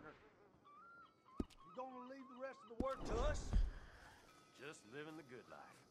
partner. You gonna leave the rest of the work to us? Just living the good life.